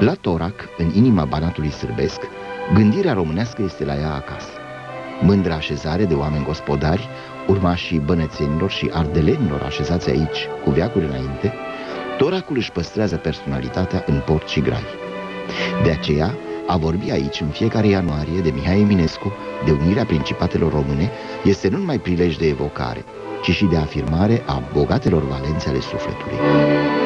La Torac, în inima Banatului sârbesc, gândirea românească este la ea acasă. Mândra așezare de oameni gospodari, urmașii bănețenilor și ardelenilor așezați aici cu veacuri înainte, Toracul își păstrează personalitatea în port și grai. De aceea, a vorbi aici în fiecare ianuarie de Mihai Eminescu, de unirea principatelor române, este nu numai prilej de evocare, ci și de afirmare a bogatelor valențe ale sufletului.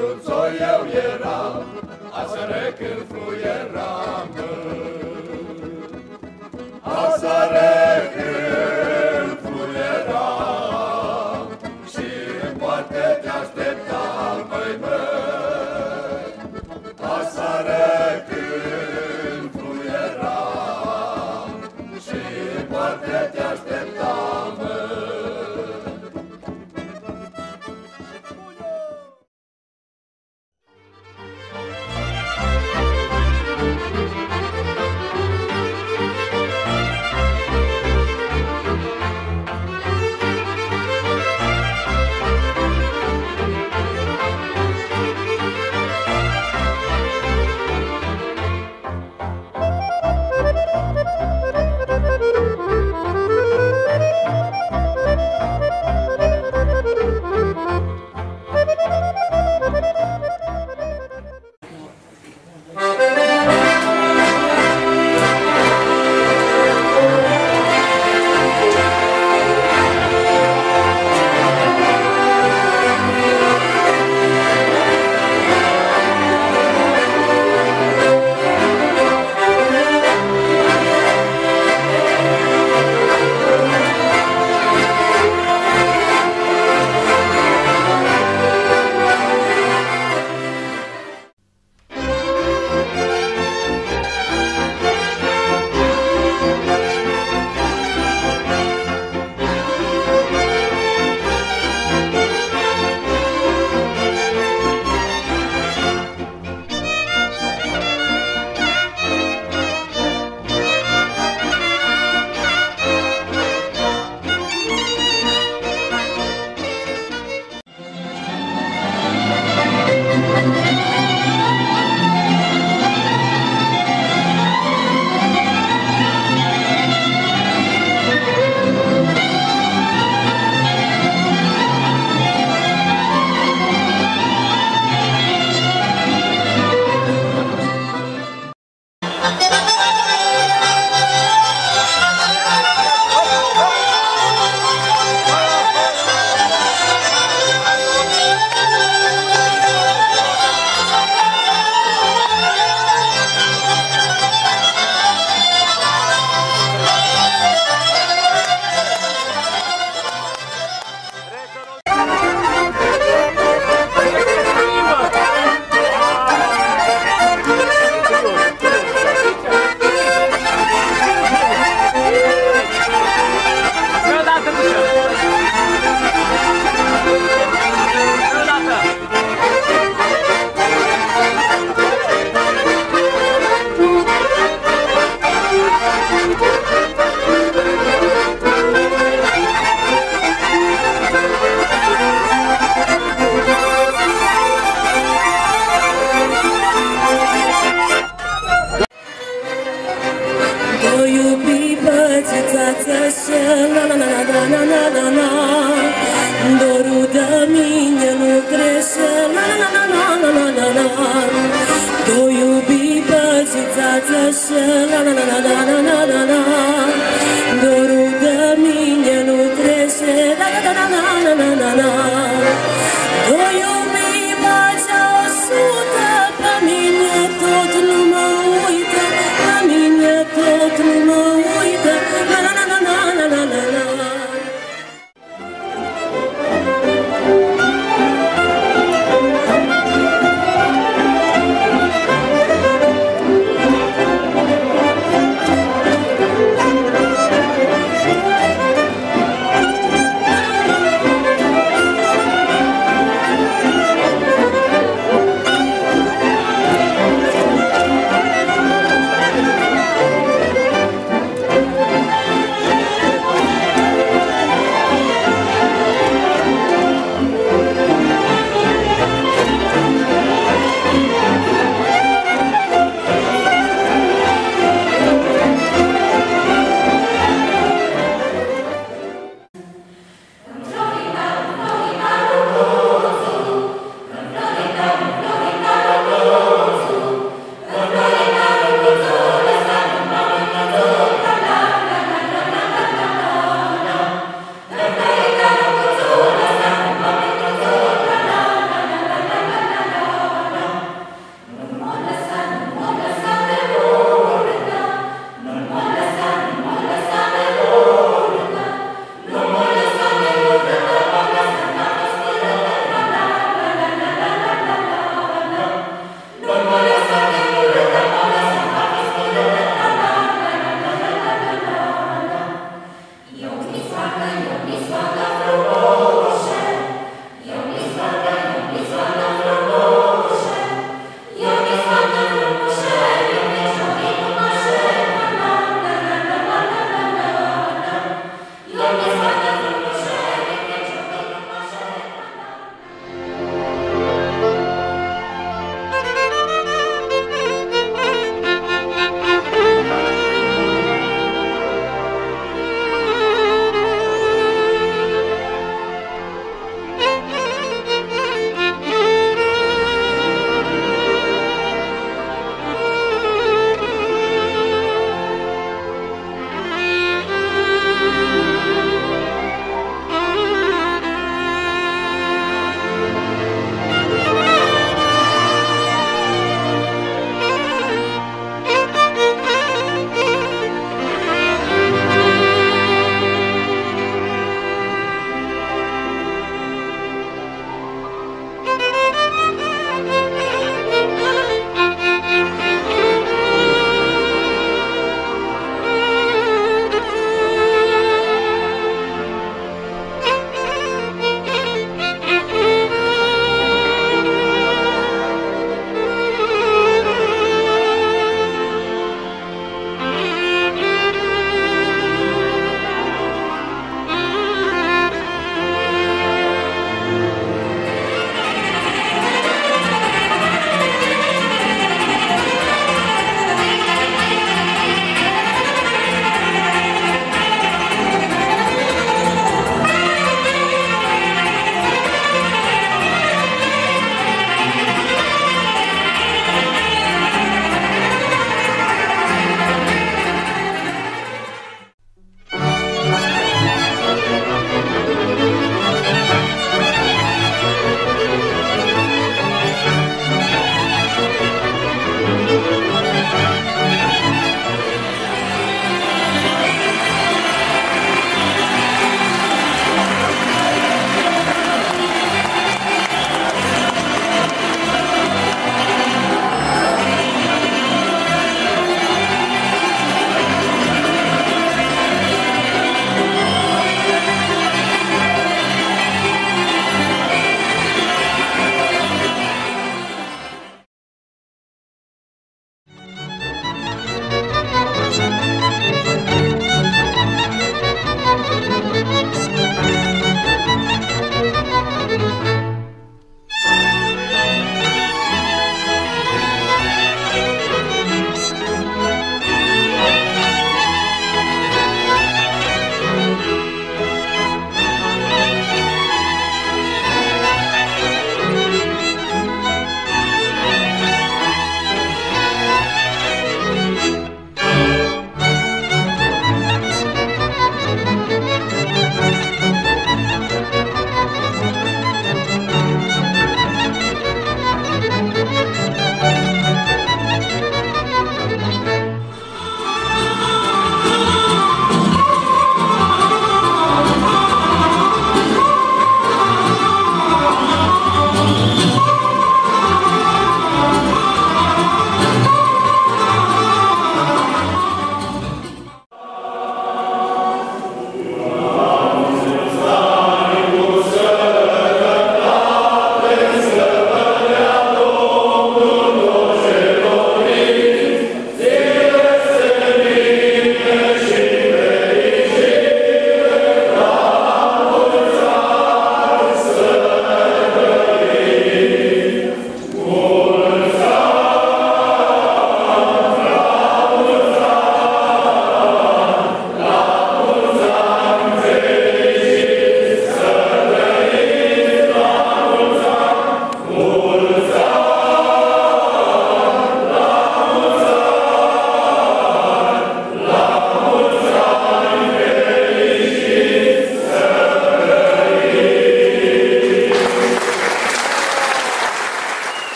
Poate te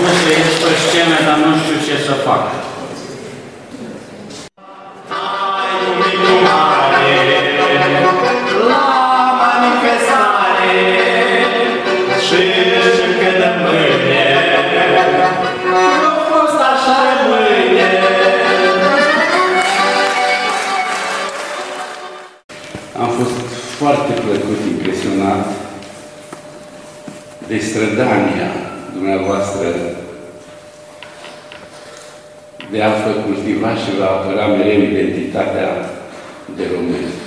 spus să ies pe scenă, dar nu știu ce să fac. la manifestare și încă de mâine a fost așa mâine Am fost foarte plăcut impresionat de strădania dumneavoastră de a vă cultiva și vă apăra mereu identitatea de român.